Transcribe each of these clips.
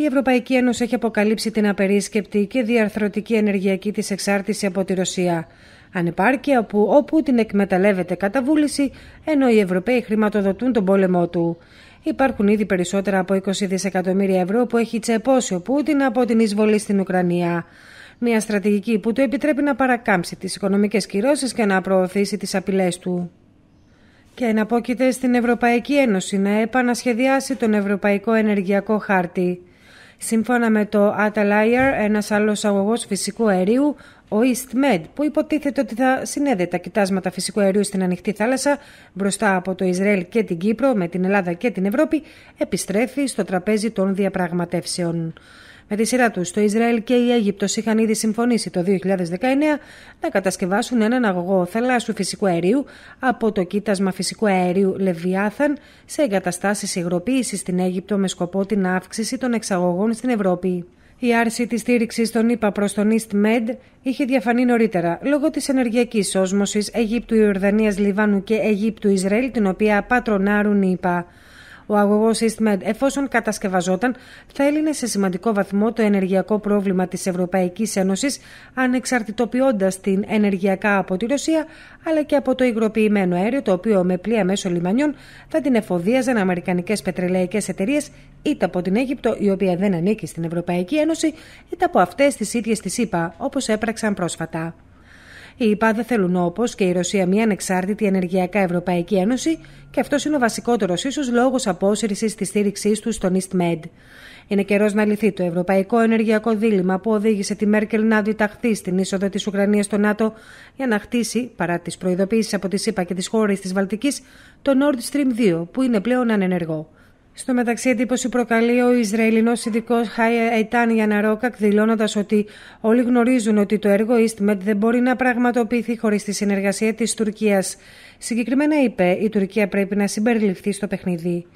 Η Ευρωπαϊκή Ένωση έχει αποκαλύψει την απερίσκεπτη και διαρθρωτική ενεργειακή της εξάρτηση από τη Ρωσία. Ανεπάρκεια όπου, όπου την εκμεταλλεύεται κατά βούληση, ενώ οι Ευρωπαίοι χρηματοδοτούν τον πόλεμό του. Υπάρχουν ήδη περισσότερα από 20 δισεκατομμύρια ευρώ που έχει τσεπώσει ο Πούτιν από την εισβολή στην Ουκρανία. Μια στρατηγική που του επιτρέπει να παρακάμψει τις οικονομικές κυρώσεις και να προωθήσει τις απειλές του και εναπόκειται στην Ευρωπαϊκή Ένωση να επανασχεδιάσει τον Ευρωπαϊκό Ενεργειακό Χάρτη. Σύμφωνα με το Atalayer, ένας άλλος αγωγός φυσικού αερίου, ο EastMed, που υποτίθεται ότι θα συνέδε τα κοιτάσματα φυσικού αερίου στην ανοιχτή θάλασσα μπροστά από το Ισραήλ και την Κύπρο με την Ελλάδα και την Ευρώπη, επιστρέφει στο τραπέζι των διαπραγματεύσεων. Με τη σειρά τους, το Ισραήλ και η Αίγυπτος είχαν ήδη συμφωνήσει το 2019 να κατασκευάσουν έναν αγωγό θαλάσσιου φυσικού αερίου από το κοίτασμα φυσικού αερίου Λεβιάθαν σε εγκαταστάσεις υγροποίησης στην Αίγυπτο με σκοπό την αύξηση των εξαγωγών στην Ευρώπη. Η άρση της στήριξης των ΗΠΑ προς τον East είχε διαφανεί νωρίτερα λόγω της ενεργειακής όσμωσης Αιγύπτου, Ιορδανίας, Λιβάνου και Αιγύπτου-Ισραήλ, την οποία πατρονάρουν οι ΗΠΑ. Ο αγωγός EastMed, εφόσον κατασκευαζόταν, θα έλυνε σε σημαντικό βαθμό το ενεργειακό πρόβλημα της Ευρωπαϊκής Ένωσης, ανεξαρτητοποιώντας την ενεργειακά από τη Ρωσία, αλλά και από το υγροποιημένο αέριο, το οποίο με πλοία μέσω λιμανιών θα την εφοδίαζαν αμερικανικές πετρελαϊκές εταιρείες, είτε από την Αίγυπτο, η οποία δεν ανήκει στην Ευρωπαϊκή Ένωση, είτε από αυτές τις ίδιες τι ΗΠΑ, όπως έπραξαν πρόσφατα. Οι ΙΠΑ δεν θέλουν όπως και η Ρωσία μια ανεξάρτητη ενεργειακά Ευρωπαϊκή Ένωση και αυτός είναι ο βασικότερος ίσως λόγος απόσυρσης της στήριξής τους στον EastMed. Είναι καιρός να λυθεί το ευρωπαϊκό ενεργειακό δίλημα που οδήγησε τη Μέρκελ να αντιταχθεί στην είσοδο της Ουκρανίας στο ΝΑΤΟ για να χτίσει, παρά τις προειδοποιήσει από τη ΣΥΠΑ και τις χώρες της Βαλτικής, το Nord Stream 2, που είναι πλέον ανενεργό. Στο μεταξύ, εντύπωση προκαλεί ο Ισραηλινός ειδικός Χάι Αϊτάν Γιαναρόκακ, δηλώνοντας ότι όλοι γνωρίζουν ότι το έργο EastMed δεν μπορεί να πραγματοποιηθεί χωρίς τη συνεργασία της Τουρκίας. Συγκεκριμένα είπε, η Τουρκία πρέπει να συμπεριληφθεί στο παιχνίδι.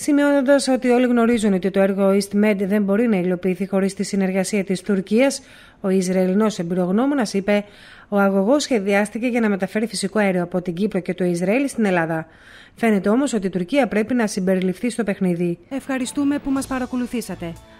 Σημειώνοντας ότι όλοι γνωρίζουν ότι το έργο EastMed δεν μπορεί να υλοποιηθεί χωρίς τη συνεργασία της Τουρκίας, ο Ισραηλινός εμπειρογνώμονας είπε: Ο αγωγός σχεδιάστηκε για να μεταφέρει φυσικό αέριο από την Κύπρο και το Ισραήλ στην Ελλάδα. Φαίνεται όμως ότι η Τουρκία πρέπει να συμπεριληφθεί στο παιχνίδι. Ευχαριστούμε που μας παρακολουθήσατε.